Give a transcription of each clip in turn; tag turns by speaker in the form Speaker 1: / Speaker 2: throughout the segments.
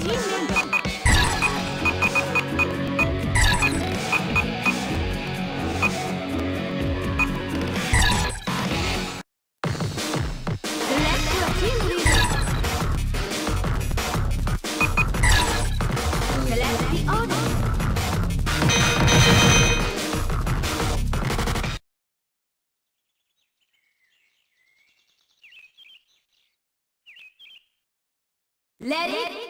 Speaker 1: your team member. Let it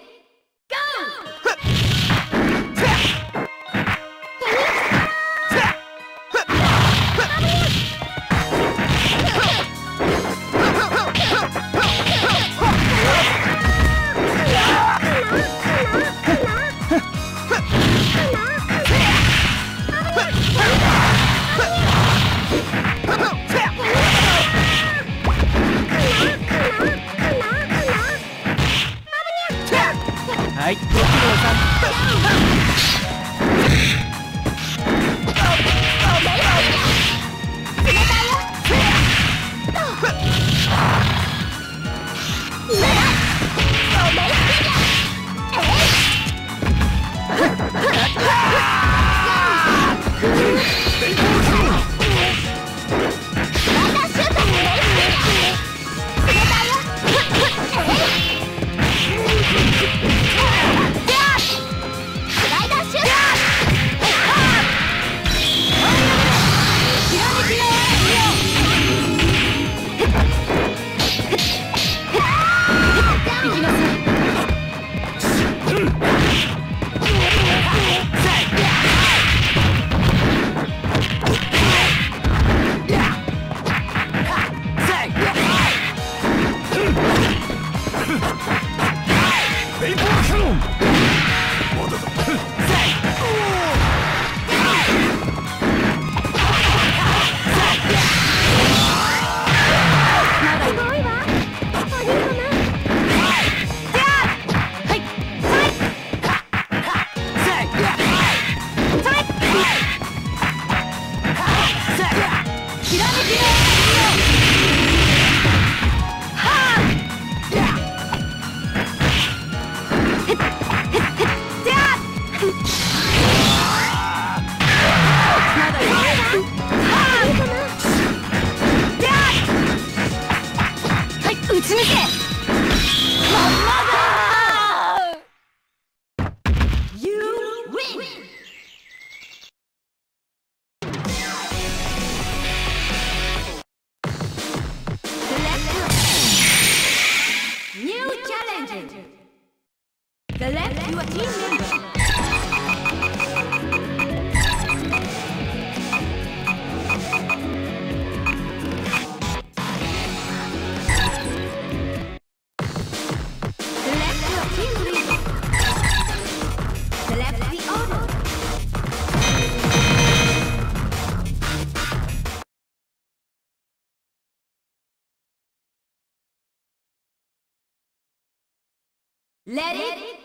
Speaker 1: Let it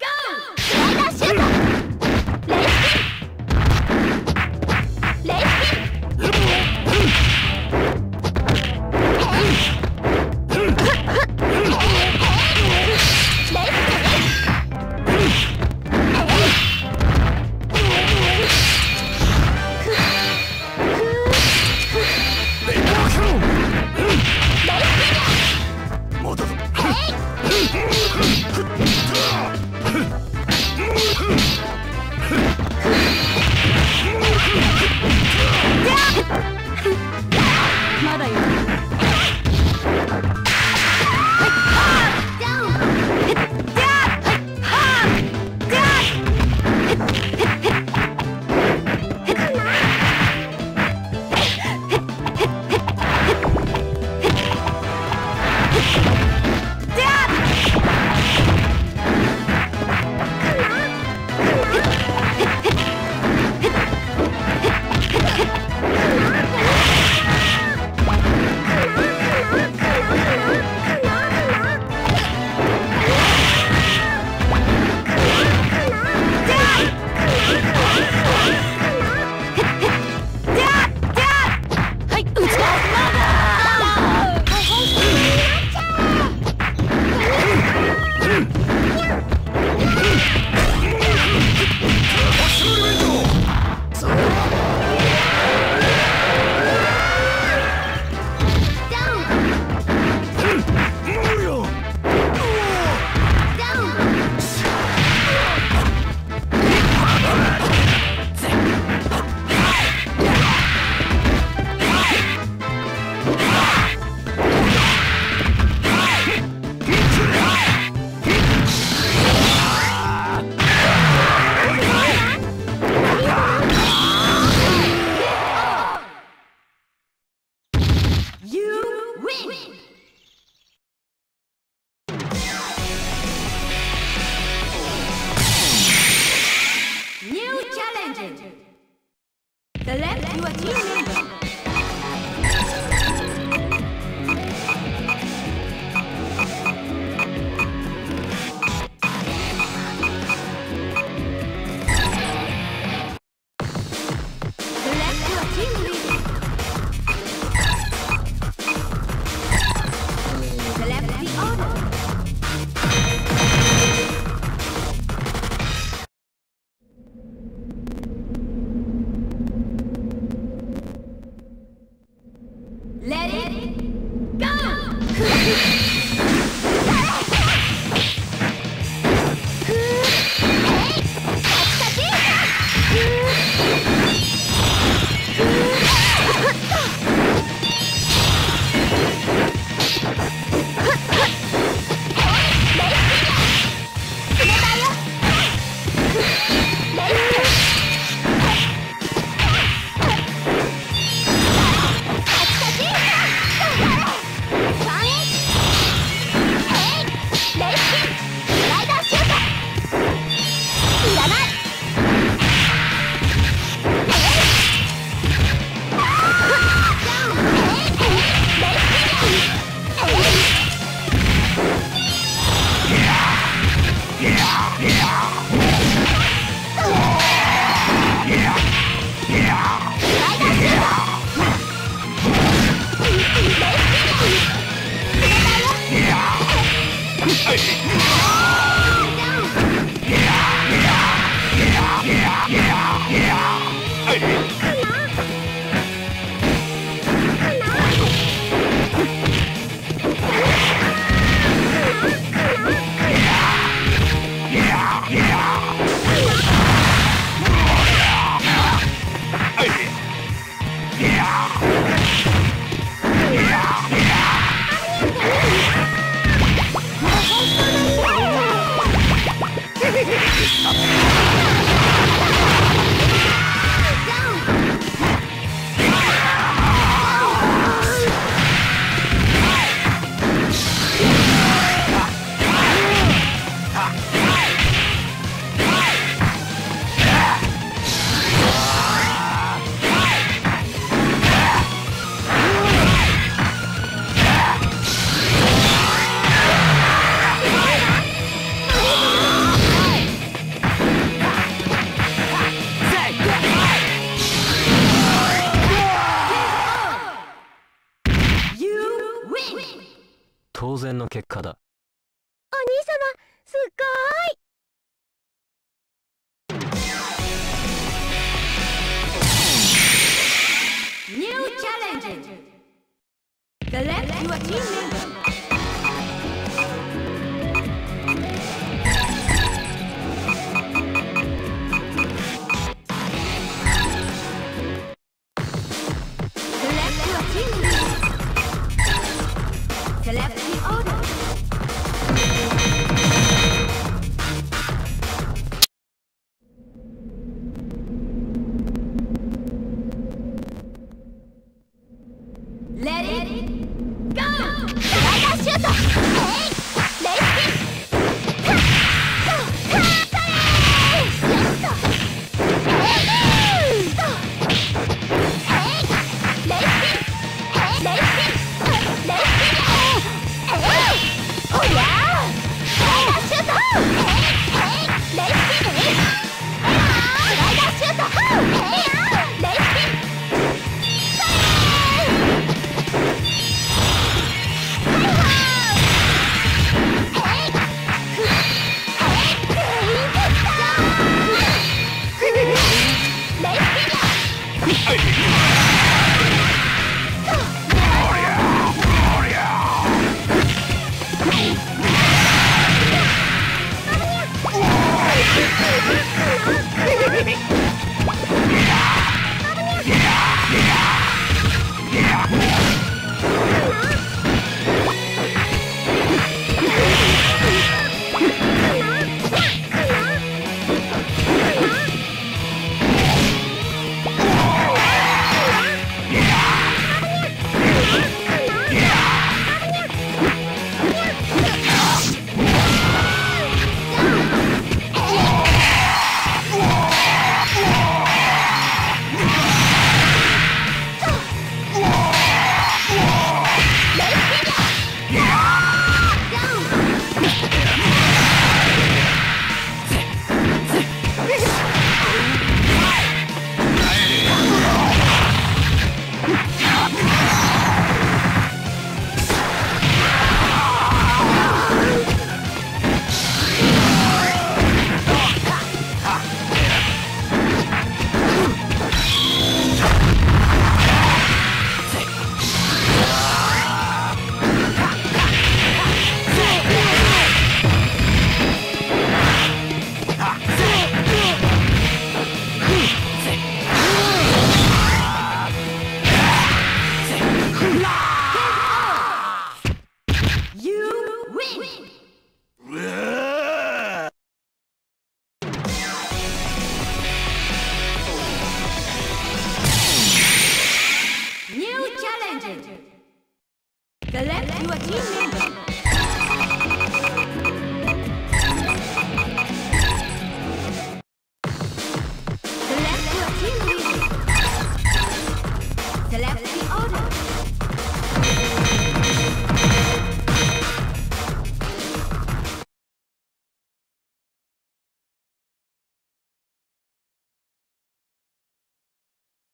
Speaker 1: go!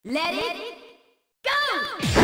Speaker 1: Let it go!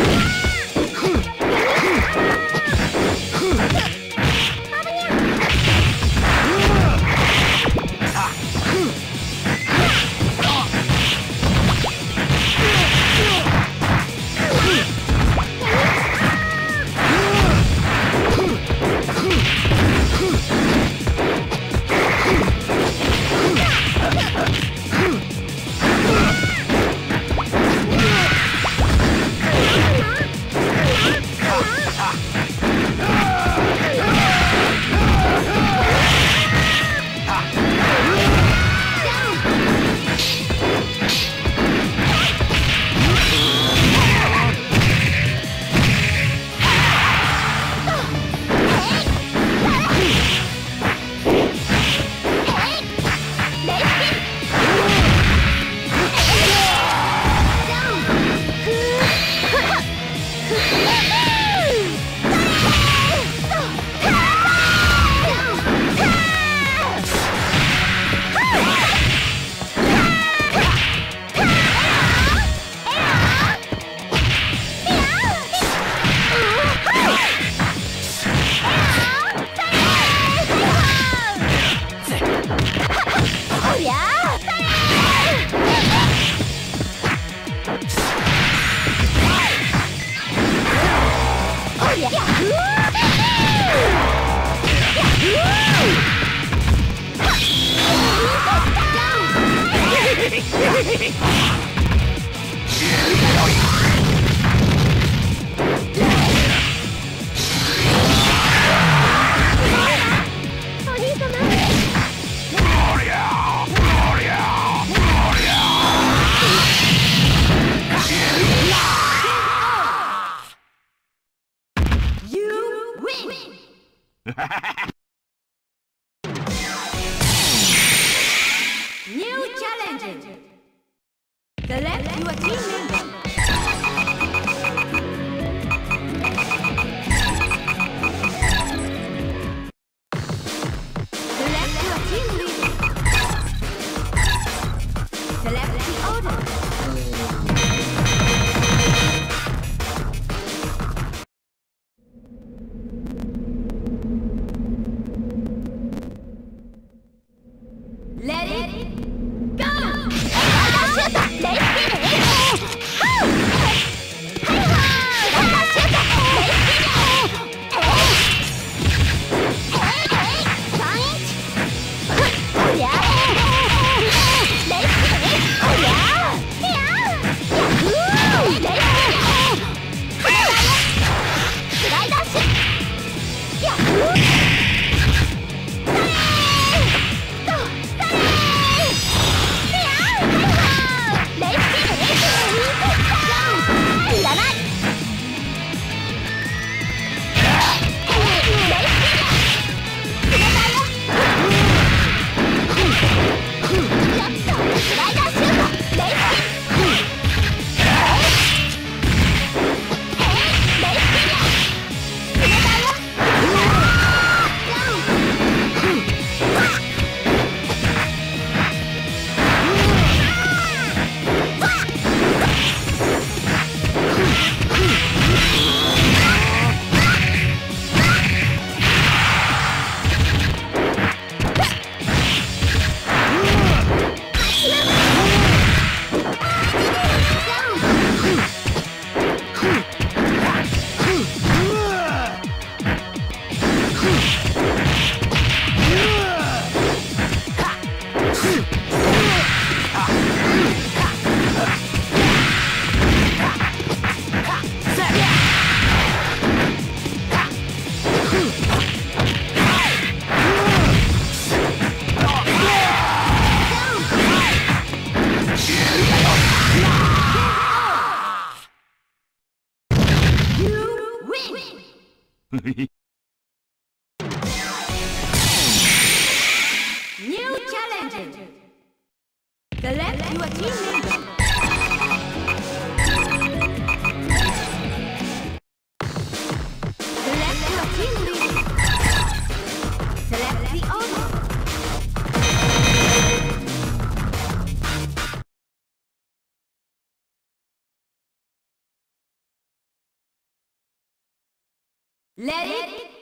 Speaker 1: The left, team leader. Select team leader. Select the. Let it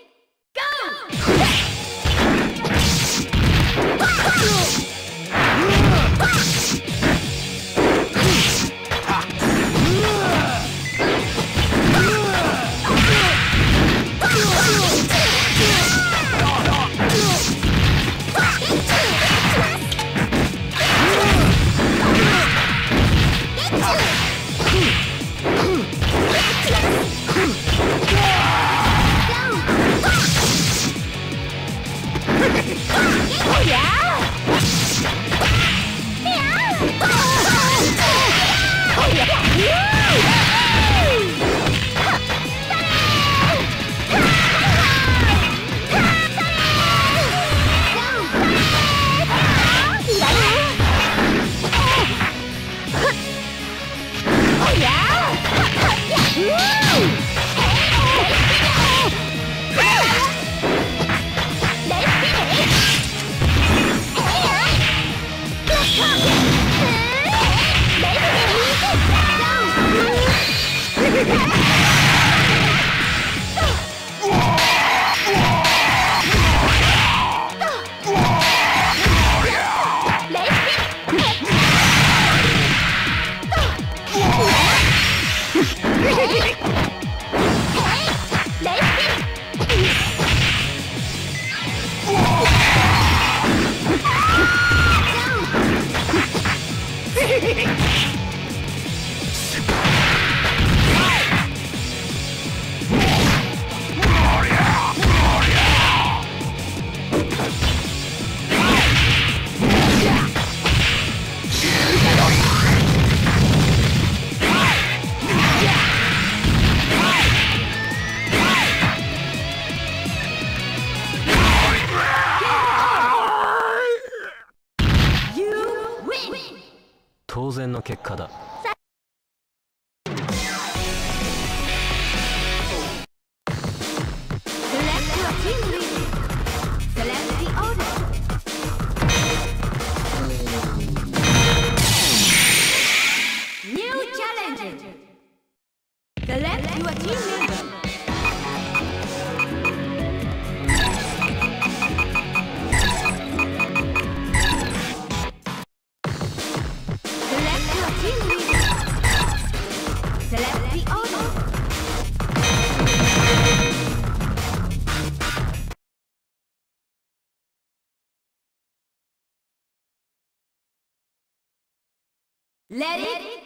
Speaker 1: Let it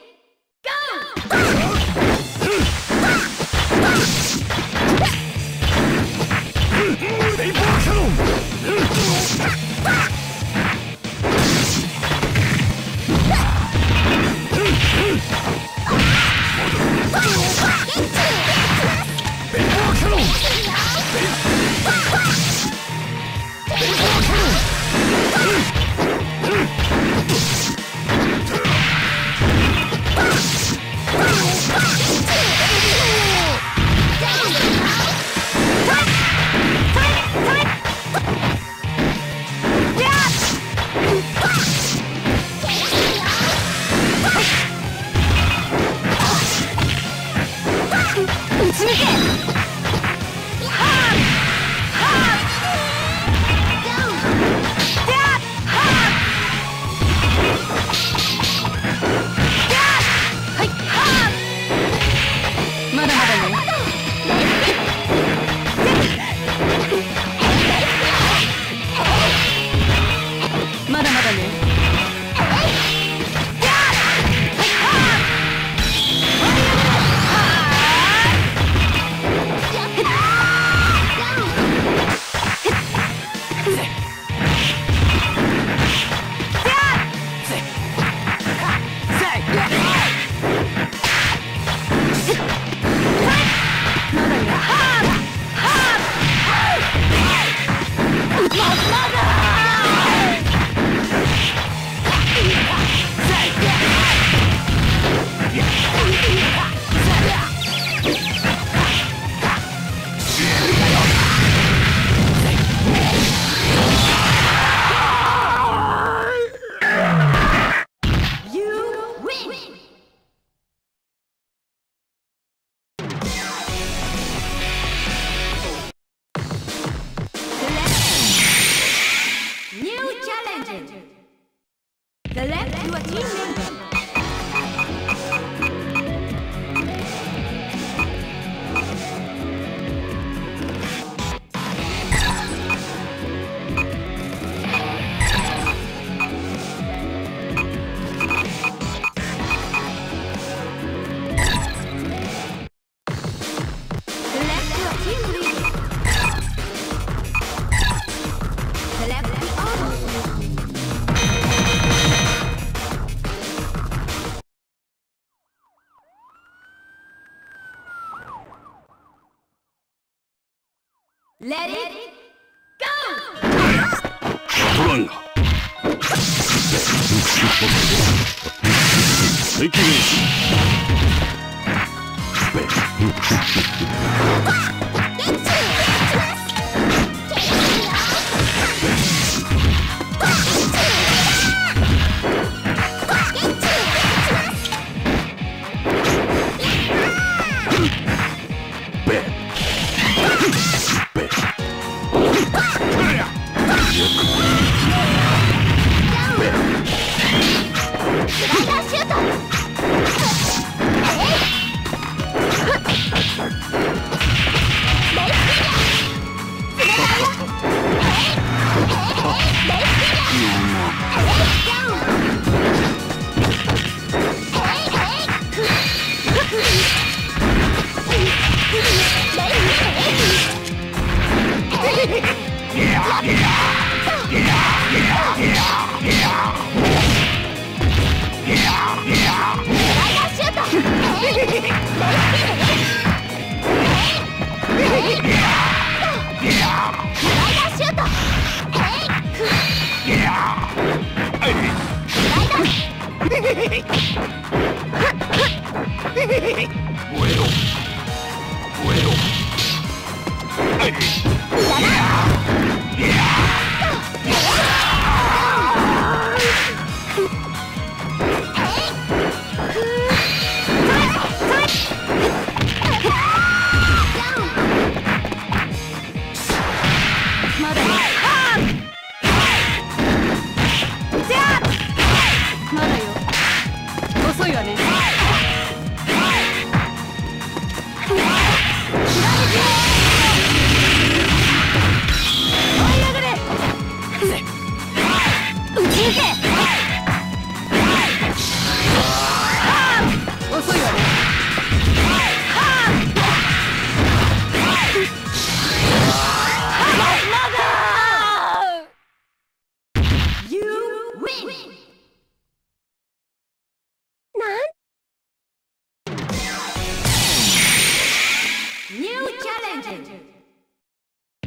Speaker 1: go!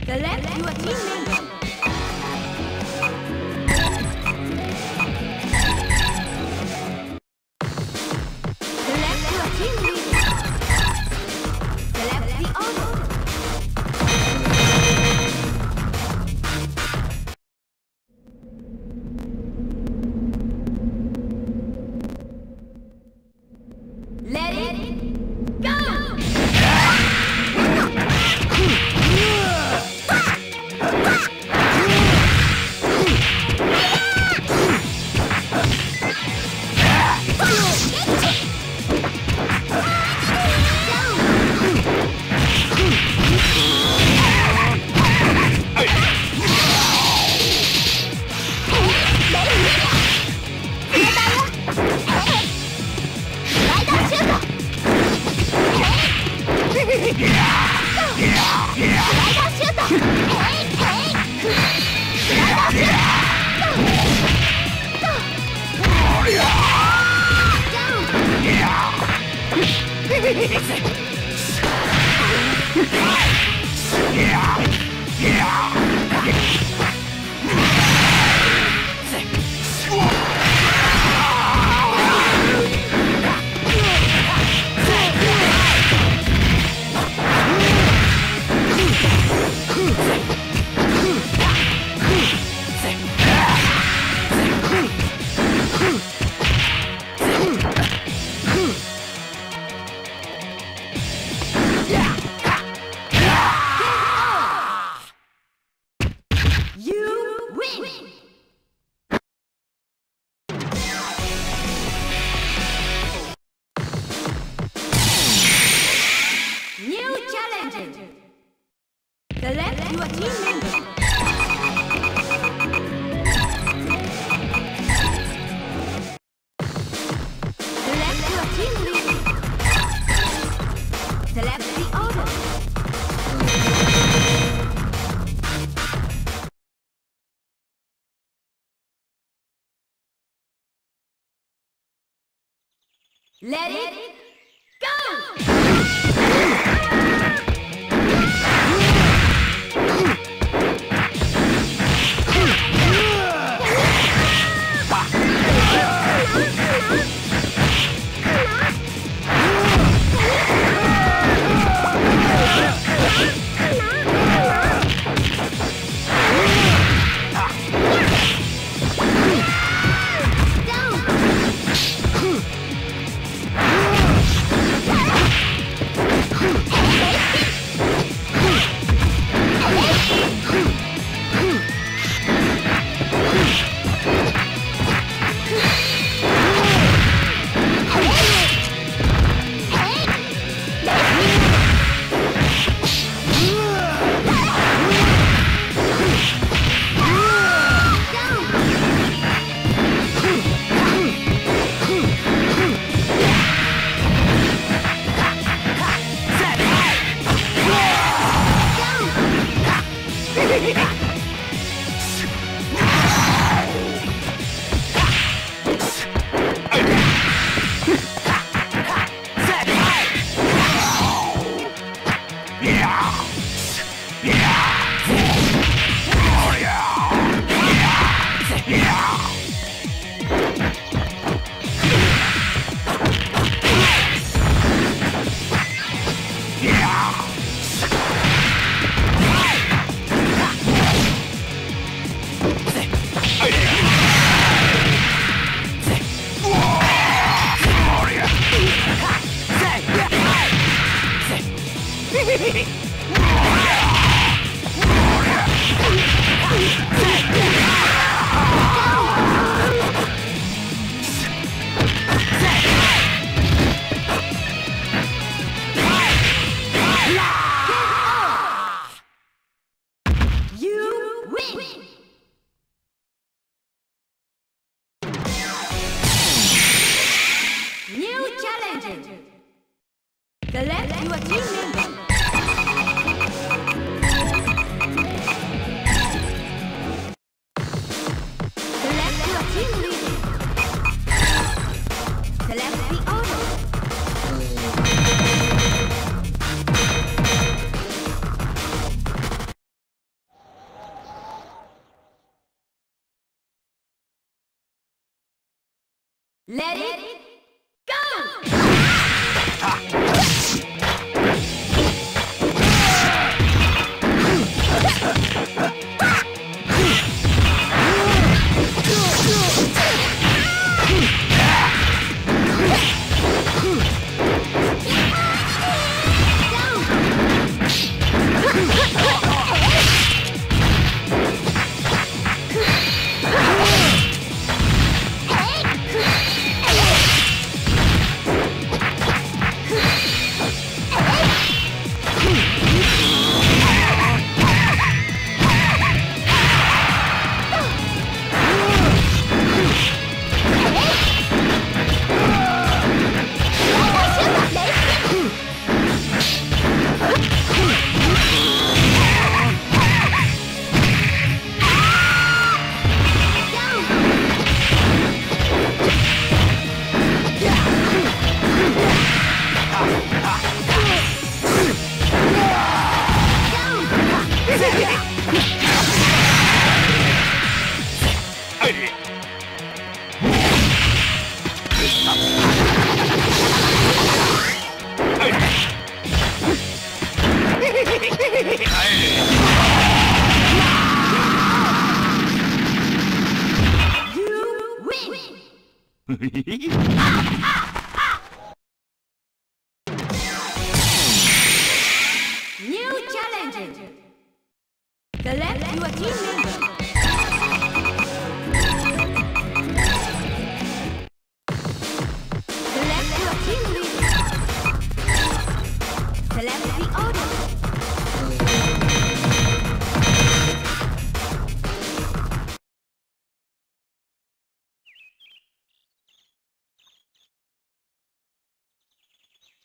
Speaker 1: Select your team Let it go! Let it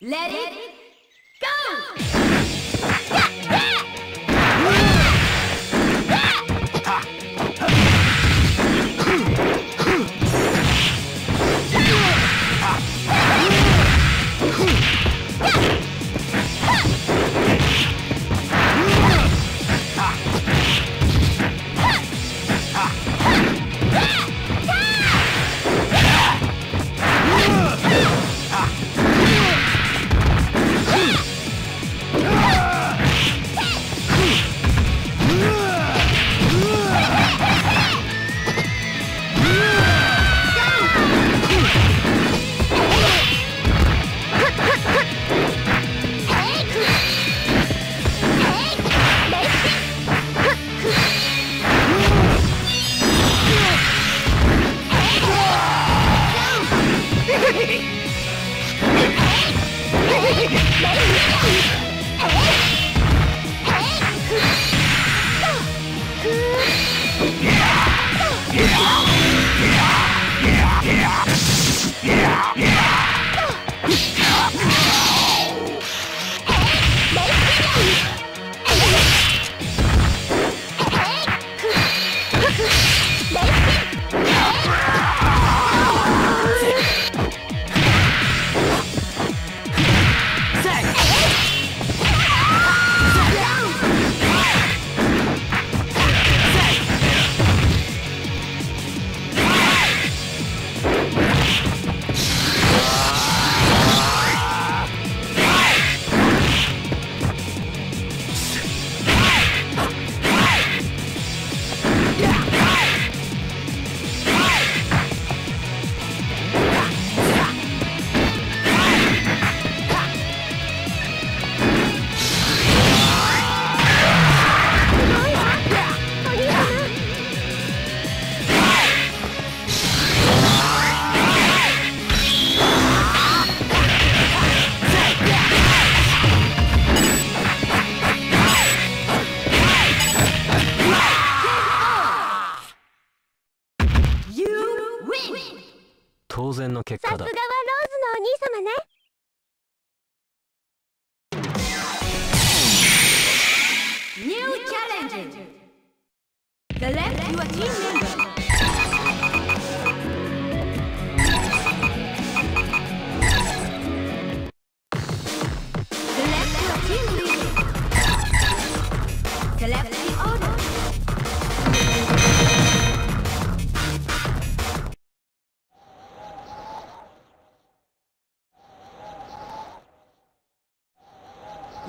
Speaker 1: Let it go!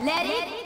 Speaker 1: Let it